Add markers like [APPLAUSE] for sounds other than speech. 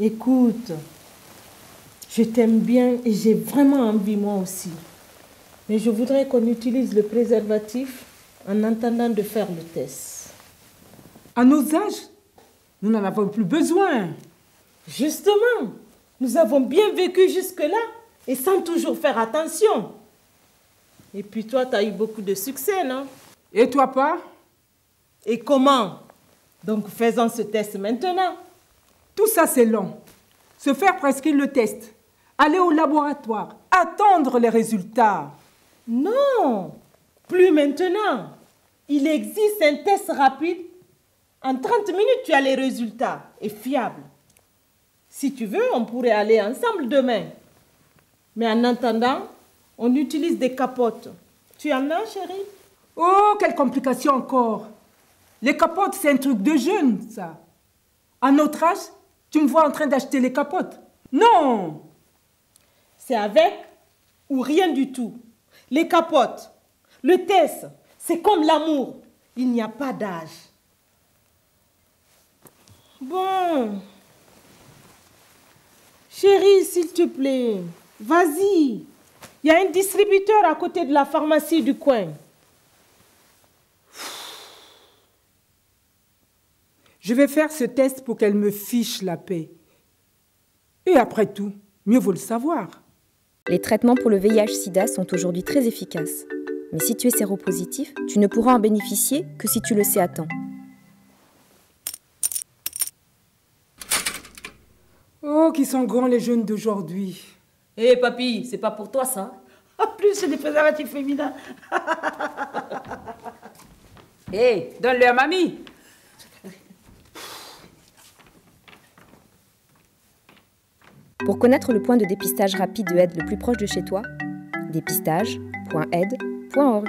Écoute, je t'aime bien et j'ai vraiment envie moi aussi. Mais je voudrais qu'on utilise le préservatif en attendant de faire le test. À nos âges, nous n'en avons plus besoin. Justement, nous avons bien vécu jusque-là et sans toujours faire attention. Et puis toi, tu as eu beaucoup de succès, non? Et toi pas? Et comment? Donc faisons ce test maintenant. Tout ça, c'est long. Se faire prescrire le test, aller au laboratoire, attendre les résultats. Non, plus maintenant. Il existe un test rapide. En 30 minutes, tu as les résultats et fiable. Si tu veux, on pourrait aller ensemble demain. Mais en attendant, on utilise des capotes. Tu en as, chérie? Oh, quelle complication encore. Les capotes, c'est un truc de jeune, ça. À notre âge, tu me vois en train d'acheter les capotes. Non C'est avec ou rien du tout. Les capotes, le test, c'est comme l'amour. Il n'y a pas d'âge. Bon. Chérie, s'il te plaît, vas-y. Il y a un distributeur à côté de la pharmacie du coin. Je vais faire ce test pour qu'elle me fiche la paix. Et après tout, mieux vaut le savoir. Les traitements pour le VIH-Sida sont aujourd'hui très efficaces. Mais si tu es séropositif, tu ne pourras en bénéficier que si tu le sais à temps. Oh, qui sont grands les jeunes d'aujourd'hui. Hé, papy, c'est pas pour toi ça [LAUGHS] En plus, c'est des préservatifs féminins. Hé, [LAUGHS] donne-le à mamie. Pour connaître le point de dépistage rapide de aide le plus proche de chez toi, dépistage.aide.org.